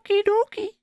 Okie dokie.